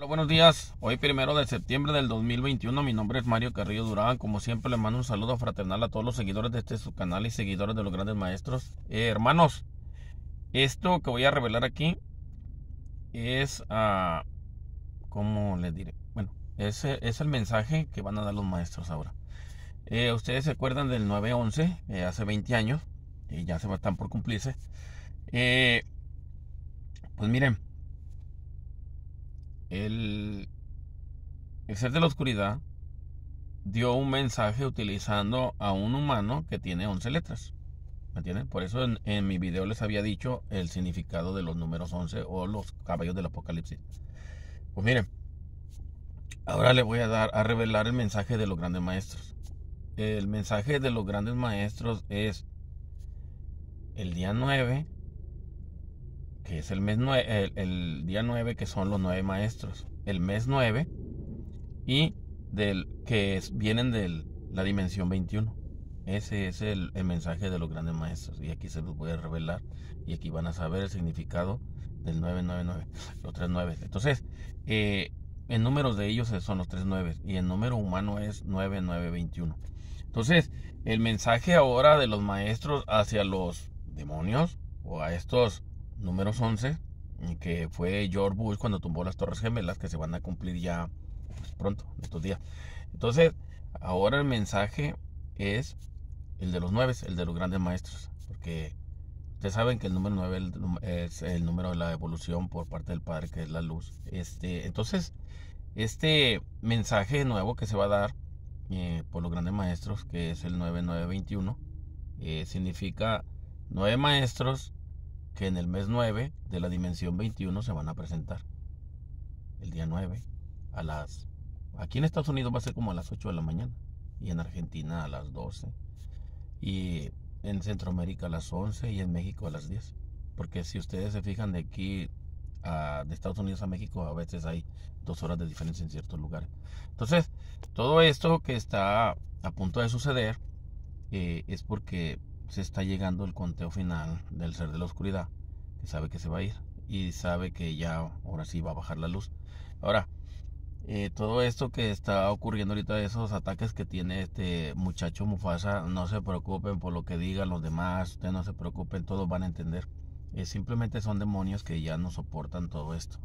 Hola, buenos días. Hoy primero de septiembre del 2021. Mi nombre es Mario Carrillo Durán. Como siempre, le mando un saludo fraternal a todos los seguidores de este su canal y seguidores de los grandes maestros. Eh, hermanos, esto que voy a revelar aquí es, uh, ¿cómo les diré? Bueno, es el mensaje que van a dar los maestros ahora. Eh, Ustedes se acuerdan del 9-11, eh, hace 20 años, y ya se están por cumplirse. Pues miren, el, el ser de la oscuridad dio un mensaje utilizando a un humano que tiene 11 letras. ¿Me entienden? Por eso en, mi video les había dicho el significado de los números 11 o los caballos del apocalipsis. Pues miren, ahora le voy a dar a revelar el mensaje de los grandes maestros. El mensaje de los grandes maestros es el día 9 que es el mes 9, el, el, día 9, que son los nueve maestros, el mes 9, y del que vienen de la dimensión 21. Ese es el, el, mensaje de los grandes maestros. Y aquí se los voy a revelar. Y aquí van a saber el significado del 999, los tres 9. Entonces, eh, en números de ellos son los tres 9. Y el número humano es 9921. Entonces, el mensaje ahora de los maestros hacia los demonios o a estos números 11, que fue George Bush cuando tumbó las Torres Gemelas, que se van a cumplir ya pues, pronto, estos días. Entonces, ahora el mensaje es el de los nueve, el de los grandes maestros, porque ustedes saben que el número 9 es el número de la evolución por parte del Padre, que es la luz. Este, entonces, este mensaje nuevo que se va a dar eh, por los grandes maestros, que es el 9921, eh, significa nueve maestros que en el mes 9 de la dimensión 21 se van a presentar. El día 9 a las... Aquí en Estados Unidos va a ser como a las 8 de la mañana y en Argentina a las 12 y en Centroamérica a las 11 y en México a las 10. Porque si ustedes se fijan de aquí a, de Estados Unidos a México a veces hay dos horas de diferencia en ciertos lugares. Entonces, todo esto que está a punto de suceder eh, es porque se está llegando el conteo final del ser de la oscuridad, que sabe que se va a ir y sabe que ya ahora sí va a bajar la luz. Ahora, eh, todo esto que está ocurriendo ahorita, esos ataques que tiene este muchacho Mufasa, no se preocupen por lo que digan los demás, ustedes no se preocupen, todos van a entender. Eh, simplemente son demonios que ya no soportan todo esto.